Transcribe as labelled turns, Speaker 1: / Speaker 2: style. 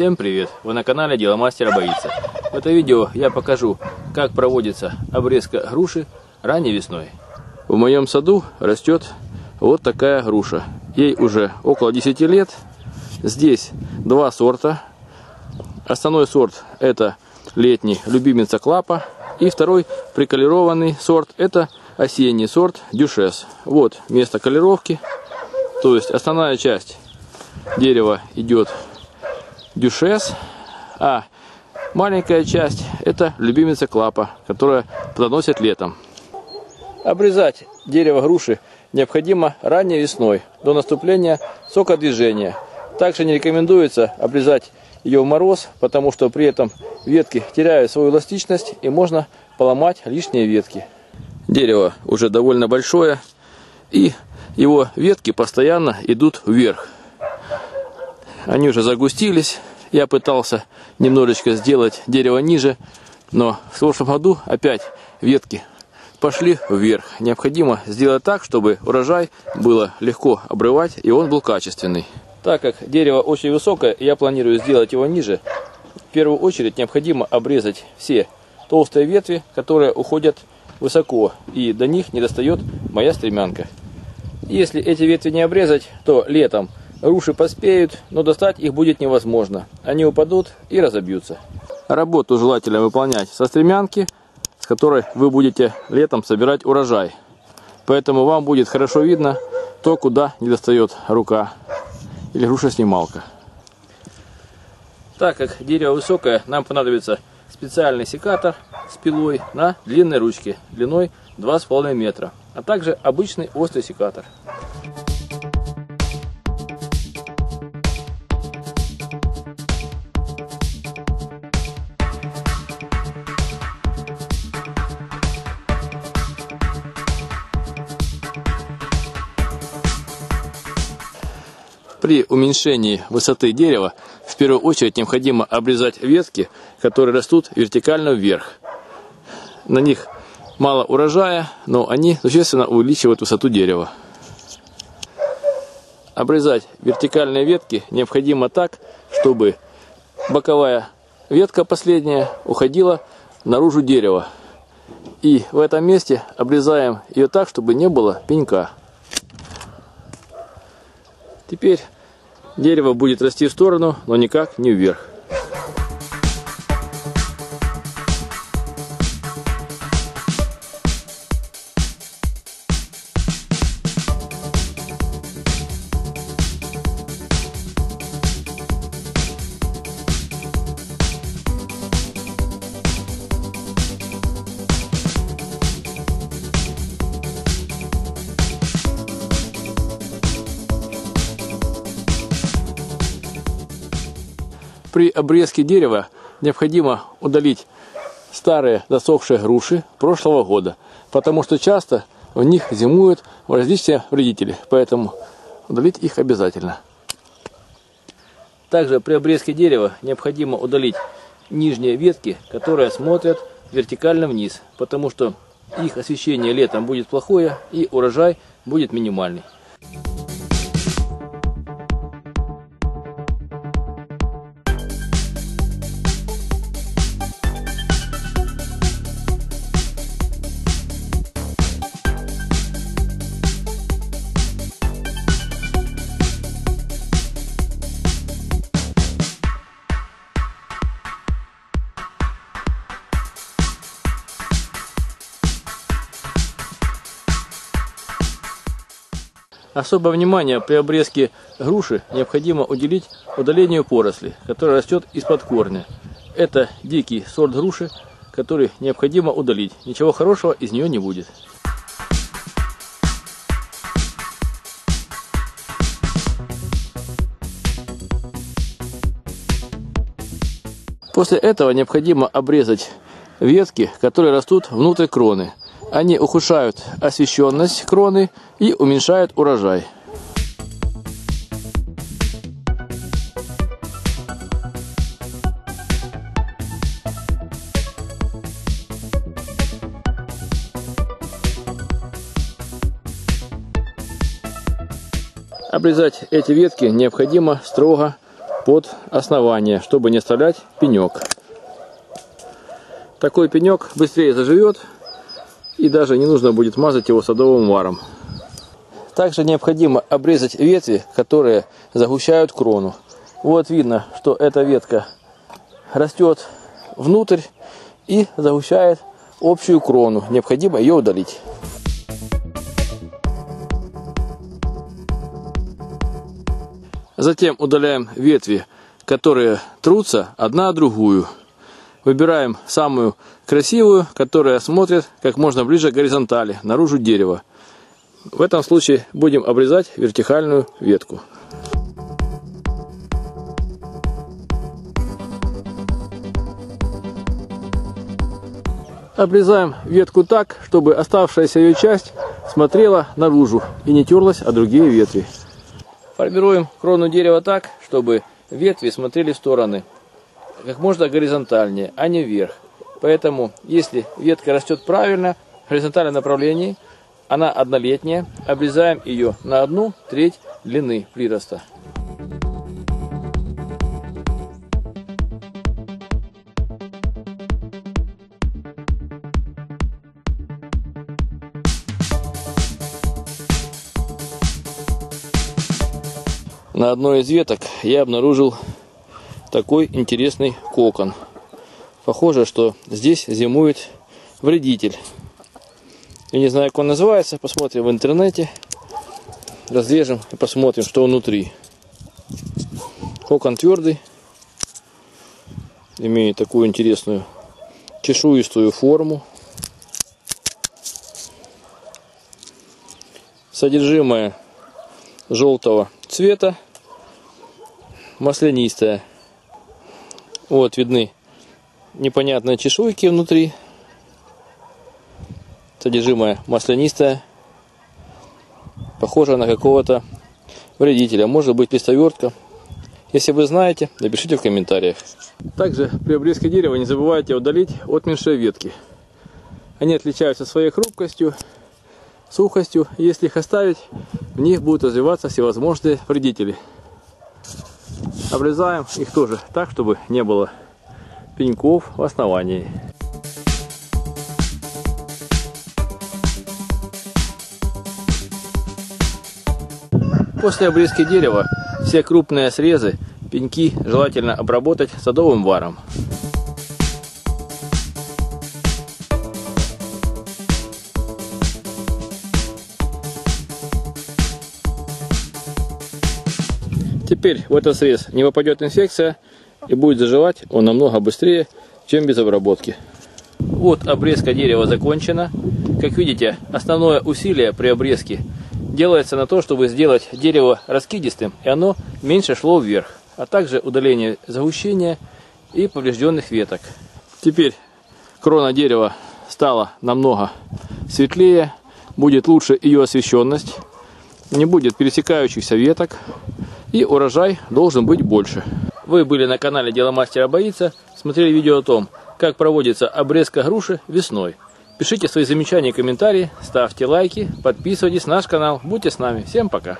Speaker 1: Всем привет! Вы на канале Дело Мастера Боится. В этом видео я покажу, как проводится обрезка груши ранней весной. В моем саду растет вот такая груша. Ей уже около 10 лет. Здесь два сорта. Основной сорт это летний любимица клапа. И второй приколированный сорт это осенний сорт дюшес. Вот место колировки. То есть основная часть дерева идет дюшес, а маленькая часть это любимица клапа, которая плодоносит летом. Обрезать дерево груши необходимо ранней весной, до наступления сокодвижения. Также не рекомендуется обрезать ее в мороз, потому что при этом ветки теряют свою эластичность и можно поломать лишние ветки. Дерево уже довольно большое и его ветки постоянно идут вверх. Они уже загустились. Я пытался немножечко сделать дерево ниже, но в прошлом году опять ветки пошли вверх. Необходимо сделать так, чтобы урожай было легко обрывать и он был качественный. Так как дерево очень высокое, я планирую сделать его ниже. В первую очередь необходимо обрезать все толстые ветви, которые уходят высоко, и до них не достает моя стремянка. Если эти ветви не обрезать, то летом руши поспеют, но достать их будет невозможно. Они упадут и разобьются. Работу желательно выполнять со стремянки, с которой вы будете летом собирать урожай. Поэтому вам будет хорошо видно то, куда не достает рука или груша-снималка. Так как дерево высокое, нам понадобится специальный секатор с пилой на длинной ручке длиной 2,5 метра, а также обычный острый секатор. При уменьшении высоты дерева в первую очередь необходимо обрезать ветки, которые растут вертикально вверх. На них мало урожая, но они существенно увеличивают высоту дерева. Обрезать вертикальные ветки необходимо так, чтобы боковая ветка последняя уходила наружу дерева. И в этом месте обрезаем ее так, чтобы не было пенька. Теперь дерево будет расти в сторону, но никак не вверх. При обрезке дерева необходимо удалить старые засохшие груши прошлого года, потому что часто в них зимуют различные вредители, поэтому удалить их обязательно. Также при обрезке дерева необходимо удалить нижние ветки, которые смотрят вертикально вниз, потому что их освещение летом будет плохое и урожай будет минимальный. Особое внимание при обрезке груши необходимо уделить удалению поросли, которая растет из-под корня. Это дикий сорт груши, который необходимо удалить. Ничего хорошего из нее не будет. После этого необходимо обрезать ветки, которые растут внутрь кроны. Они ухудшают освещенность кроны и уменьшают урожай. Обрезать эти ветки необходимо строго под основание, чтобы не оставлять пенек. Такой пенек быстрее заживет, и даже не нужно будет мазать его садовым варом. Также необходимо обрезать ветви, которые загущают крону. Вот видно, что эта ветка растет внутрь и загущает общую крону. Необходимо ее удалить. Затем удаляем ветви, которые трутся одна другую. Выбираем самую красивую, которая смотрит как можно ближе к горизонтали, наружу дерева. В этом случае будем обрезать вертикальную ветку. Обрезаем ветку так, чтобы оставшаяся ее часть смотрела наружу и не терлась о другие ветви. Формируем крону дерева так, чтобы ветви смотрели в стороны как можно горизонтальнее, а не вверх. Поэтому, если ветка растет правильно, в горизонтальном направлении, она однолетняя, обрезаем ее на одну треть длины прироста. На одной из веток я обнаружил такой интересный кокон. Похоже, что здесь зимует вредитель. Я не знаю, как он называется. Посмотрим в интернете. Разрежем и посмотрим, что внутри. Кокон твердый. Имеет такую интересную чешуистую форму. Содержимое желтого цвета маслянистая. Вот видны непонятные чешуйки внутри. Содержимое маслянистое. Похоже на какого-то вредителя. Может быть листовертка. Если вы знаете, напишите в комментариях. Также при обрезке дерева не забывайте удалить отменьшие ветки. Они отличаются своей хрупкостью, сухостью. Если их оставить, в них будут развиваться всевозможные вредители. Обрезаем их тоже так, чтобы не было пеньков в основании. После обрезки дерева все крупные срезы, пеньки желательно обработать садовым варом. Теперь в этот срез не попадет инфекция и будет заживать он намного быстрее, чем без обработки. Вот обрезка дерева закончена. Как видите, основное усилие при обрезке делается на то, чтобы сделать дерево раскидистым, и оно меньше шло вверх, а также удаление загущения и поврежденных веток. Теперь крона дерева стала намного светлее, будет лучше ее освещенность, не будет пересекающихся веток, и урожай должен быть больше. Вы были на канале Дело Мастера Боится, смотрели видео о том, как проводится обрезка груши весной. Пишите свои замечания и комментарии, ставьте лайки, подписывайтесь на наш канал. Будьте с нами. Всем пока!